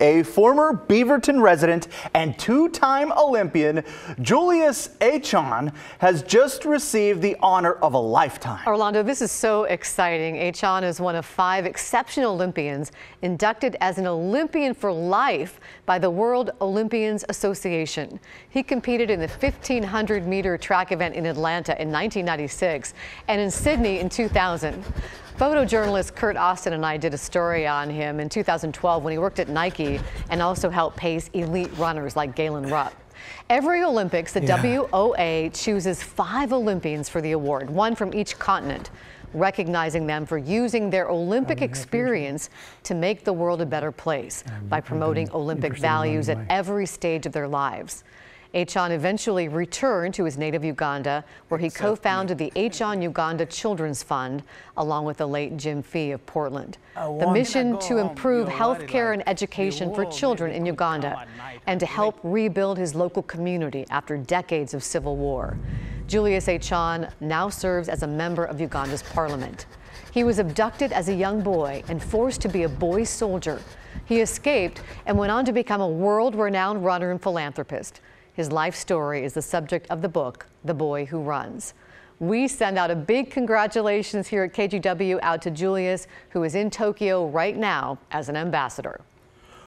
A former Beaverton resident and two-time Olympian, Julius Achon, has just received the honor of a lifetime. Orlando, this is so exciting. Achon is one of five exceptional Olympians inducted as an Olympian for life by the World Olympians Association. He competed in the 1500 meter track event in Atlanta in 1996 and in Sydney in 2000. Photojournalist Kurt Austin and I did a story on him in 2012 when he worked at Nike and also helped pace elite runners like Galen Rupp. Every Olympics, the yeah. WOA chooses five Olympians for the award, one from each continent, recognizing them for using their Olympic experience to make the world a better place by promoting Olympic values at every stage of their lives. Achon eventually returned to his native Uganda, where he co-founded the Achon Uganda Children's Fund, along with the late Jim Fee of Portland. The mission to improve health care and education for children in Uganda and to help rebuild his local community after decades of civil war. Julius Achon now serves as a member of Uganda's parliament. He was abducted as a young boy and forced to be a boy soldier. He escaped and went on to become a world-renowned runner and philanthropist. His life story is the subject of the book, The Boy Who Runs. We send out a big congratulations here at KGW out to Julius, who is in Tokyo right now as an ambassador.